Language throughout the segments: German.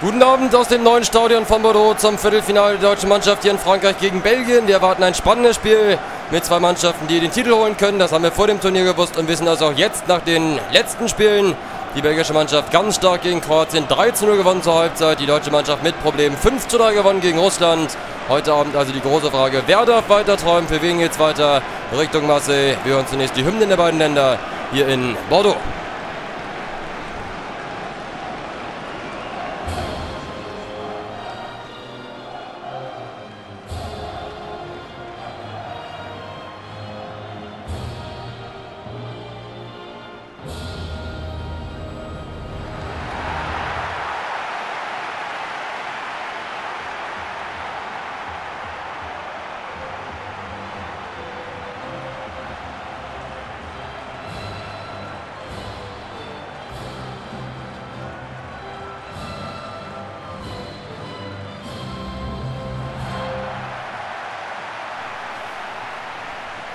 Guten Abend aus dem neuen Stadion von Bordeaux zum Viertelfinale der deutschen Mannschaft hier in Frankreich gegen Belgien. Wir erwarten ein spannendes Spiel mit zwei Mannschaften, die den Titel holen können. Das haben wir vor dem Turnier gewusst und wissen das auch jetzt nach den letzten Spielen. Die belgische Mannschaft ganz stark gegen Kroatien, 3 zu 0 gewonnen zur Halbzeit. Die deutsche Mannschaft mit Problemen 5 zu 3 gewonnen gegen Russland. Heute Abend also die große Frage, wer darf weiter träumen, für wen geht es weiter Richtung Marseille. Wir hören zunächst die Hymnen der beiden Länder hier in Bordeaux.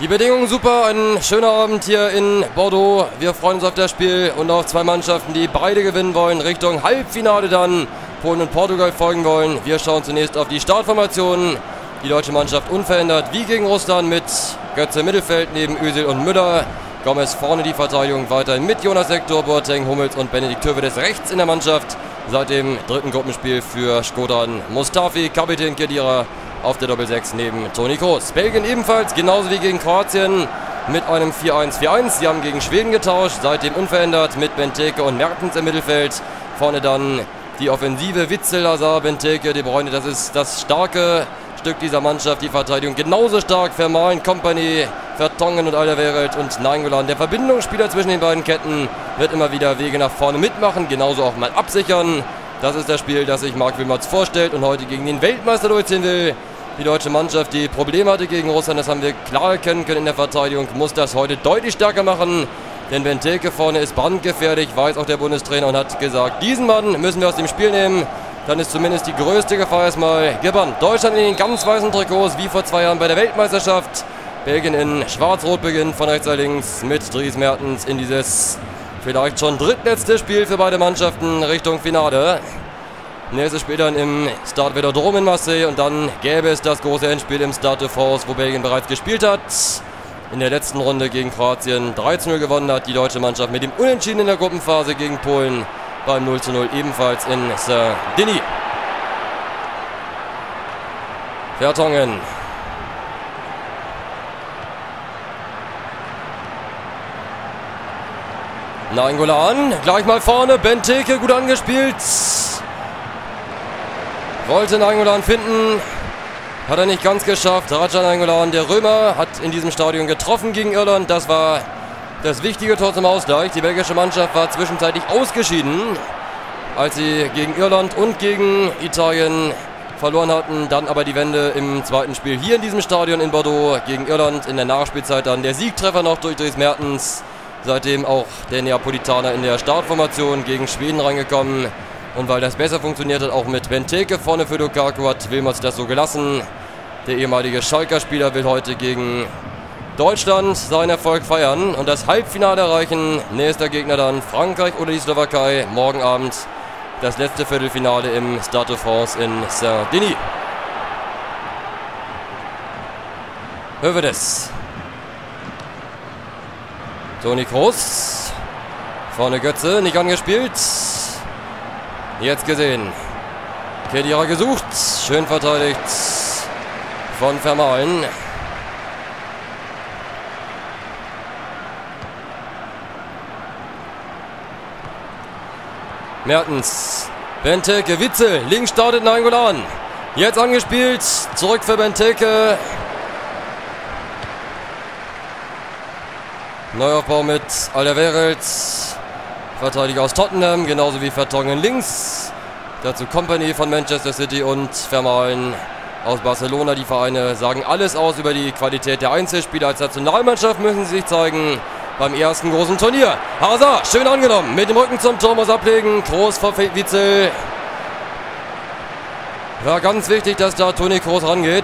Die Bedingungen super, ein schöner Abend hier in Bordeaux. Wir freuen uns auf das Spiel und auf zwei Mannschaften, die beide gewinnen wollen, Richtung Halbfinale dann Polen und Portugal folgen wollen. Wir schauen zunächst auf die Startformationen. Die deutsche Mannschaft unverändert wie gegen Russland mit Götze Mittelfeld neben Özil und Müller. Gomez vorne die Verteidigung weiterhin mit Jonas Sektor, Boateng, Hummels und Benedikt Tövedes rechts in der Mannschaft. Seit dem dritten Gruppenspiel für Skodan Mustafi, Kapitän Kedira auf der Doppel-6 neben Toni Kroos. Belgien ebenfalls, genauso wie gegen Kroatien, mit einem 4-1-4-1. Sie haben gegen Schweden getauscht, seitdem unverändert mit Benteke und Mertens im Mittelfeld. Vorne dann die Offensive Witzel, Hazard, Benteke, De Bruyne. Das ist das starke Stück dieser Mannschaft. Die Verteidigung genauso stark. Vermalen, Company, Vertongen und Alderweireld und Nainggolan. Der Verbindungsspieler zwischen den beiden Ketten wird immer wieder Wege nach vorne mitmachen, genauso auch mal absichern. Das ist das Spiel, das sich Marc Wilmots vorstellt und heute gegen den Weltmeister durchziehen will. Die deutsche Mannschaft, die Probleme hatte gegen Russland, das haben wir klar erkennen können in der Verteidigung, muss das heute deutlich stärker machen. Denn Benteke vorne ist brandgefährlich, weiß auch der Bundestrainer und hat gesagt, diesen Mann müssen wir aus dem Spiel nehmen. Dann ist zumindest die größte Gefahr erstmal gebannt. Deutschland in den ganz weißen Trikots, wie vor zwei Jahren bei der Weltmeisterschaft. Belgien in schwarz-rot beginnt von rechts nach links mit Dries Mertens in dieses vielleicht schon drittletzte Spiel für beide Mannschaften Richtung Finale. Nächstes Spiel dann im Stade Velodrom in Marseille und dann gäbe es das große Endspiel im Stade de France, wo Belgien bereits gespielt hat. In der letzten Runde gegen Kroatien 13-0 gewonnen hat die deutsche Mannschaft mit dem Unentschieden in der Gruppenphase gegen Polen beim 0-0 ebenfalls in Saint-Denis. Vertongen. Nainggolan, gleich mal vorne, Benteke gut angespielt. Wollte Nainggolan finden, hat er nicht ganz geschafft. Rajan Nainggolan, der Römer, hat in diesem Stadion getroffen gegen Irland. Das war das wichtige Tor zum Ausgleich. Die belgische Mannschaft war zwischenzeitlich ausgeschieden, als sie gegen Irland und gegen Italien verloren hatten. Dann aber die Wende im zweiten Spiel hier in diesem Stadion in Bordeaux gegen Irland in der Nachspielzeit. Dann der Siegtreffer noch durch Dries Mertens. Seitdem auch der Neapolitaner in der Startformation gegen Schweden reingekommen. Und weil das besser funktioniert hat, auch mit Benteke vorne für Lukaku, hat Wilmots das so gelassen. Der ehemalige Schalker Spieler will heute gegen Deutschland seinen Erfolg feiern und das Halbfinale erreichen. Nächster Gegner dann Frankreich oder die Slowakei. Morgen Abend das letzte Viertelfinale im Stade de France in Saint-Denis. Hövedes. Toni Kroos. Vorne Götze, nicht angespielt. Jetzt gesehen. Kedira gesucht. Schön verteidigt von Vermalen. Mertens. Benteke, Witzel. Links startet Nainggolan. Jetzt angespielt. Zurück für Benteke. Neuaufbau mit Alderweireld. Verteidiger aus Tottenham, genauso wie Vertongen links. Dazu Company von Manchester City und Vermalen aus Barcelona. Die Vereine sagen alles aus über die Qualität der Einzelspieler. Als Nationalmannschaft müssen sie sich zeigen beim ersten großen Turnier. Hazard, schön angenommen. Mit dem Rücken zum Tor muss ablegen. Groß vor Witzel. War ganz wichtig, dass da Toni Groß rangeht.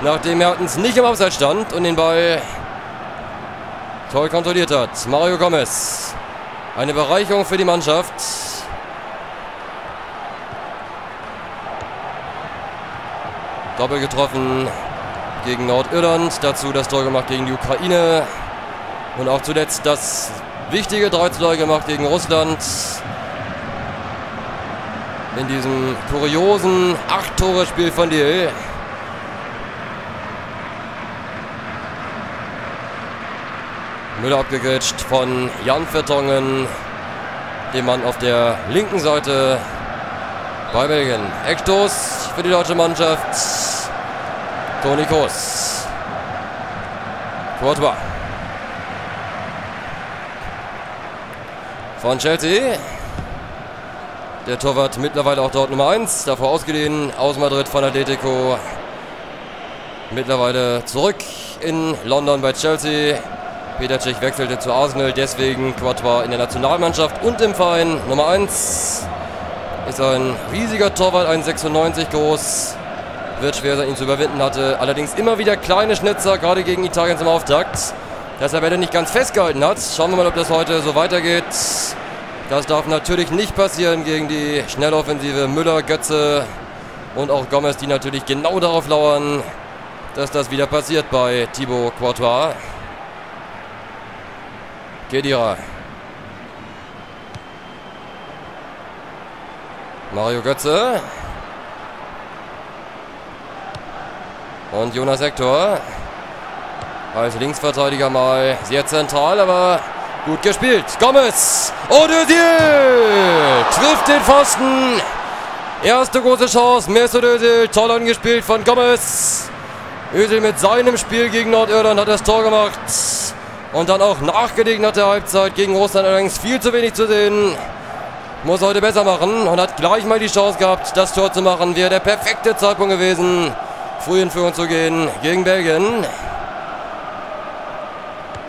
Nachdem Mertens nicht im Abseits stand und den Ball Toll kontrolliert hat. Mario Gomez. Eine Bereicherung für die Mannschaft. Doppel getroffen gegen Nordirland. Dazu das Tor gemacht gegen die Ukraine. Und auch zuletzt das wichtige 3 zu 3 gemacht gegen Russland. In diesem kuriosen 8-Tore-Spiel von Lille. Müller abgegrätscht von Jan Vertongen, dem Mann auf der linken Seite bei Belgien. Eckstoß für die deutsche Mannschaft. Toni Kroos. Courtois. Von Chelsea. Der Torwart mittlerweile auch dort Nummer 1. Davor ausgeliehen aus Madrid von Atletico. Mittlerweile zurück in London bei Chelsea. Peter Cech wechselte zu Arsenal, deswegen Courtois in der Nationalmannschaft und im Verein Nummer 1. Ist ein riesiger Torwart, 1,96 groß. Wird schwer sein, ihn zu überwinden. Hatte allerdings immer wieder kleine Schnitzer, gerade gegen Italien zum Auftakt. Deshalb, wenn er nicht ganz festgehalten hat. Schauen wir mal, ob das heute so weitergeht. Das darf natürlich nicht passieren gegen die Schnelloffensive Müller, Götze und auch Gomez, die natürlich genau darauf lauern, dass das wieder passiert bei Thibaut Courtois. Kedira. Mario Götze. Und Jonas Hector. Als Linksverteidiger mal sehr zentral, aber gut gespielt. Gomez. Odözil trifft den Pfosten. Erste große Chance. Mesut Özil. Toll angespielt von Gomez. Özil mit seinem Spiel gegen Nordirland hat das Tor gemacht. Und dann auch nachgelegt nach der Halbzeit gegen Russland allerdings viel zu wenig zu sehen. Muss heute besser machen und hat gleich mal die Chance gehabt, das Tor zu machen. Wäre der perfekte Zeitpunkt gewesen, früh in Führung zu gehen gegen Belgien.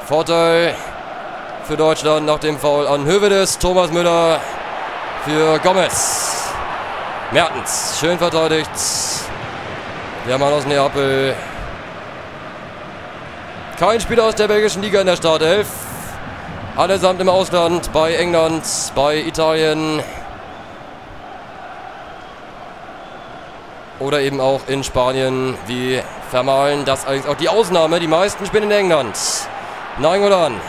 Vorteil für Deutschland nach dem Foul an Hövedes. Thomas Müller für Gomez. Mertens, schön verteidigt. Der Mann aus Neapel kein Spieler aus der belgischen Liga in der Startelf. Allesamt im Ausland, bei England, bei Italien. Oder eben auch in Spanien, wie Vermalen. Das ist eigentlich auch die Ausnahme. Die meisten spielen in England. Nein, oder an.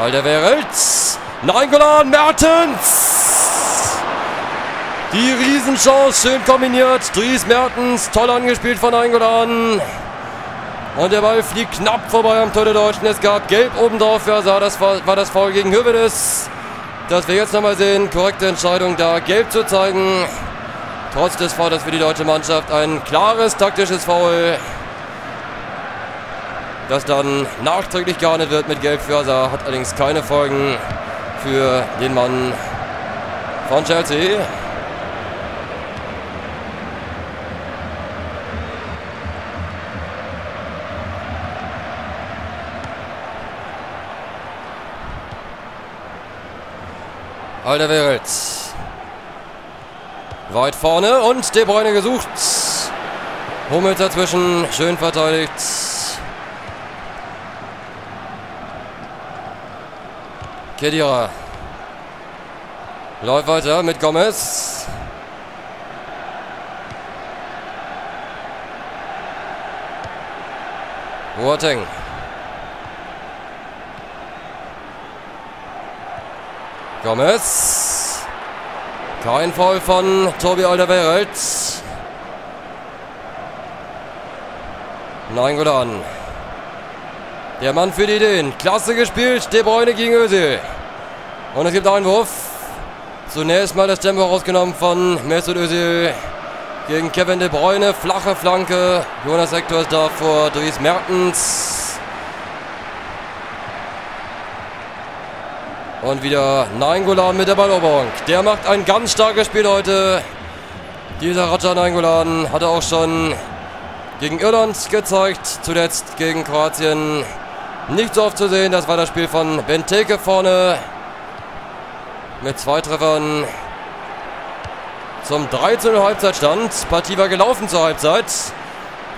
Alderweireld. Nein, Golan, Mertens. Die Riesenchance, schön kombiniert. Dries Mertens, toll angespielt von Eingolan. Und der Ball fliegt knapp vorbei am Tor der Deutschen. Es gab Gelb obendrauf. Ja, sah, das war, war das Foul gegen Hövedes. Das wir jetzt nochmal sehen. Korrekte Entscheidung, da Gelb zu zeigen. Trotz des Fouls für die deutsche Mannschaft ein klares taktisches Foul. Das dann nachträglich geahndet wird mit Gelb für Hazard. Hat allerdings keine Folgen für den Mann von Chelsea. Alderweireld. Weit vorne und De Bruyne gesucht. Hummels dazwischen, schön verteidigt. Kedira. Läuft weiter mit Gomez. Boateng. Gomez. Kein Foul von Tobi Alderweireld. Nein, gut an. Der Mann für die Ideen. Klasse gespielt. De Bruyne gegen Özil. Und es gibt Einwurf. Zunächst mal das Tempo rausgenommen von Mesut Özil gegen Kevin De Bruyne. Flache Flanke. Jonas Hector ist da vor Dries Mertens. Und wieder Nainggolan mit der Balleroberung. Der macht ein ganz starkes Spiel heute. Dieser Raja Nainggolan hatte auch schon gegen Irland gezeigt. Zuletzt gegen Kroatien. Nicht so oft zu sehen. Das war das Spiel von Benteke vorne. Mit zwei Treffern. Zum 13 0 Halbzeitstand. Partie war gelaufen zur Halbzeit.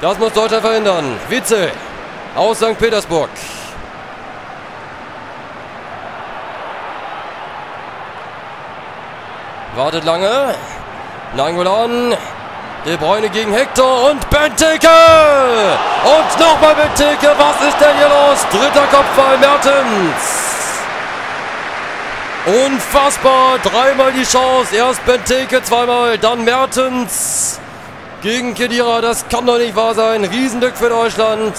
Das muss Deutschland verhindern. Witze aus St. Petersburg. Wartet lange. Nangolan. De Bruyne gegen Hector und Benteke! Und nochmal Benteke. Was ist denn hier los? Dritter Kopfball Mertens. Unfassbar. Dreimal die Chance. Erst Benteke, zweimal, dann Mertens gegen Kedira. Das kann doch nicht wahr sein. Riesenglück für Deutschland,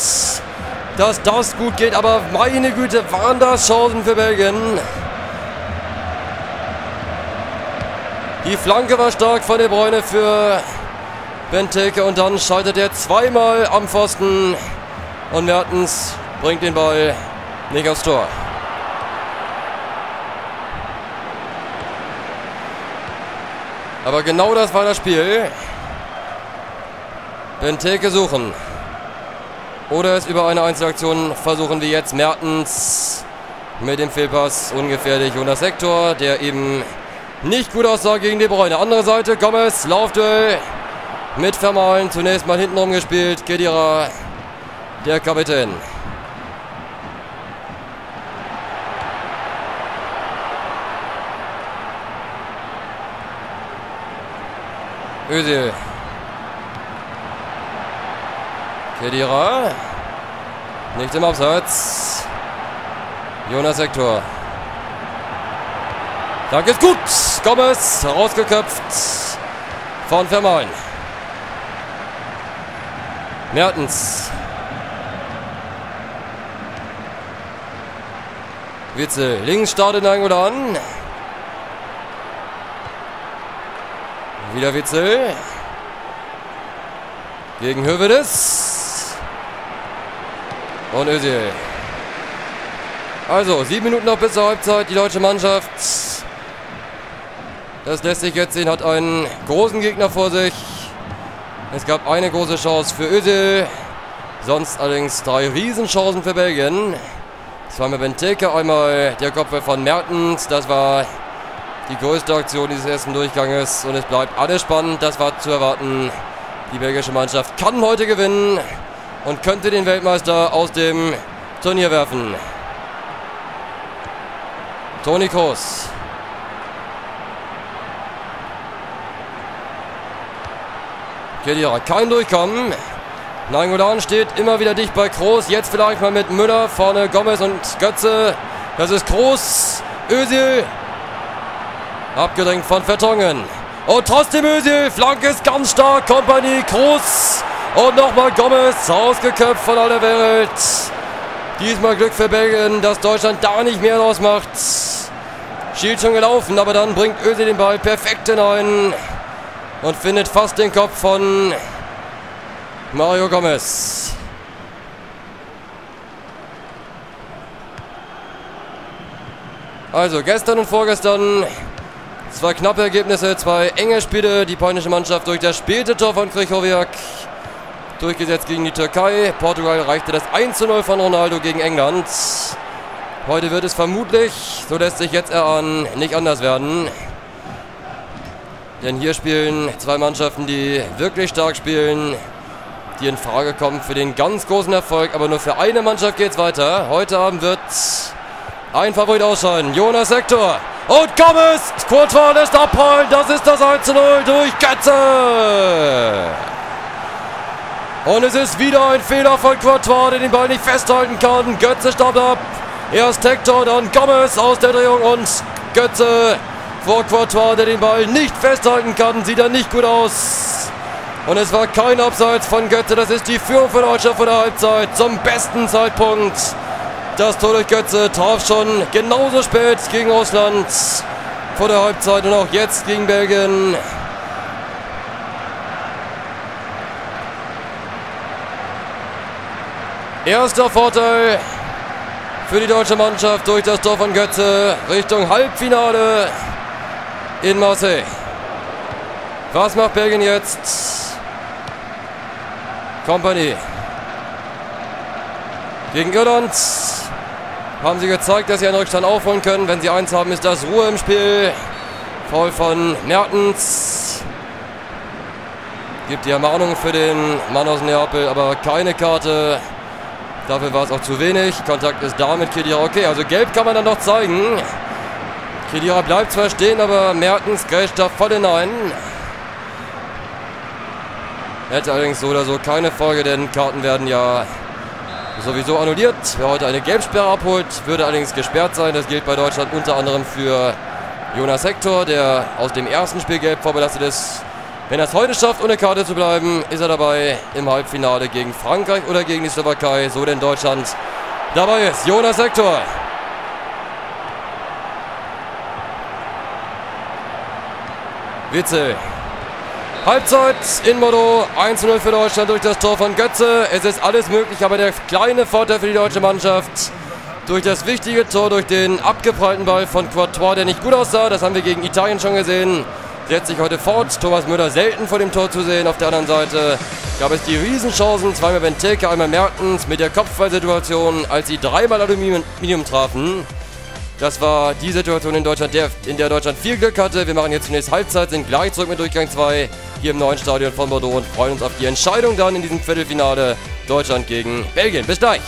dass das gut geht. Aber meine Güte, waren das Chancen für Belgien. Die Flanke war stark von De Bruyne für Benteke und dann scheitert er zweimal am Pfosten und Mertens bringt den Ball nicht aufs Tor. Aber genau das war das Spiel. Benteke suchen. Oder es über eine Einzelaktion versuchen wie jetzt Mertens mit dem Fehlpass ungefährlich. Und das Sektor, der eben nicht gut aussah gegen De Bruyne. Andere Seite, Gomez, Laufduell mit Vermalen. Zunächst mal hinten rumgespielt. Kedira, der Kapitän. Özil. Kedira. Nicht im Abseits. Jonas Sektor. Da geht's gut. Gomez rausgeköpft von Vermaelen. Mertens. Witzel. Links startet Angola an. Wieder Witzel. Gegen Hövedes. Und Özil. Also, sieben Minuten noch bis zur Halbzeit. Die deutsche Mannschaft das lässt sich jetzt sehen, hat einen großen Gegner vor sich. Es gab eine große Chance für Özil. Sonst allerdings drei Riesenchancen für Belgien. Zweimal Benteke, einmal der Kopf von Mertens. Das war die größte Aktion dieses ersten Durchganges. Und es bleibt alles spannend. Das war zu erwarten. Die belgische Mannschaft kann heute gewinnen und könnte den Weltmeister aus dem Turnier werfen. Toni Kroos. Kedira kein Durchkommen. Nangolan steht immer wieder dicht bei Groß. Jetzt vielleicht mal mit Müller. Vorne Gomez und Götze. Das ist Groß. Özil. Abgedrängt von Vertongen. Und trotzdem Özil. Flanke ist ganz stark. Kompanie. Groß. Und nochmal Gomez. Ausgeköpft von aller Welt. Diesmal Glück für Belgien, dass Deutschland da nicht mehr draus macht. Schild schon gelaufen, aber dann bringt Özil den Ball perfekt hinein und findet fast den Kopf von Mario Gomez. Also gestern und vorgestern zwei knappe Ergebnisse, zwei enge Spiele. Die polnische Mannschaft durch das spielte Tor von Krychowiak durchgesetzt gegen die Türkei. Portugal reichte das 1 zu 0 von Ronaldo gegen England. Heute wird es vermutlich, so lässt sich jetzt erahnen, nicht anders werden. Denn hier spielen zwei Mannschaften, die wirklich stark spielen, die in Frage kommen für den ganz großen Erfolg. Aber nur für eine Mannschaft geht es weiter. Heute Abend wird ein Favorit ausscheiden. Jonas Sektor. Und Gomez. Courtois lässt abholen. Das ist das 1 0 durch Götze. Und es ist wieder ein Fehler von Courtois, der den Ball nicht festhalten kann. Götze staubt ab. Erst Hector, dann Gomez aus der Drehung und Götze Courtois, der den Ball nicht festhalten kann. Sieht er nicht gut aus. Und es war kein Abseits von Götze. Das ist die Führung von Deutschland vor der Halbzeit. Zum besten Zeitpunkt. Das Tor durch Götze traf schon genauso spät gegen Russland vor der Halbzeit und auch jetzt gegen Belgien. Erster Vorteil für die deutsche Mannschaft durch das Tor von Götze Richtung Halbfinale in Marseille. Was macht Belgien jetzt? Kompanie. Gegen Irland haben sie gezeigt, dass sie einen Rückstand aufholen können. Wenn sie eins haben, ist das Ruhe im Spiel. Foul von Mertens. Gibt die Ermahnung für den Mann aus Neapel, aber keine Karte. Dafür war es auch zu wenig. Kontakt ist da mit Kedira. Okay, also gelb kann man dann noch zeigen. Kedira bleibt zwar stehen, aber Mertens grätscht da voll hinein. Hätte allerdings so oder so keine Folge, denn Karten werden ja sowieso annulliert. Wer heute eine Gelbsperre abholt, würde allerdings gesperrt sein. Das gilt bei Deutschland unter anderem für Jonas Hector, der aus dem ersten Spiel gelb vorbelastet ist. Wenn er es heute schafft, ohne Karte zu bleiben, ist er dabei im Halbfinale gegen Frankreich oder gegen die Slowakei, so denn Deutschland dabei ist. Jonas Hector. Witzel Halbzeit in Modo 1-0 für Deutschland durch das Tor von Götze. Es ist alles möglich, aber der kleine Vorteil für die deutsche Mannschaft durch das wichtige Tor, durch den abgeprallten Ball von Courtois, der nicht gut aussah. Das haben wir gegen Italien schon gesehen. Setzt sich heute fort. Thomas Müller selten vor dem Tor zu sehen. Auf der anderen Seite gab es die Riesenchancen. Zweimal Benteke, einmal Mertens mit der Kopfballsituation, als sie dreimal Aluminium trafen. Das war die Situation in Deutschland, der, in der Deutschland viel Glück hatte. Wir machen jetzt zunächst Halbzeit, sind gleich zurück mit Durchgang 2 hier im neuen Stadion von Bordeaux und freuen uns auf die Entscheidung dann in diesem Viertelfinale Deutschland gegen Belgien. Bis gleich!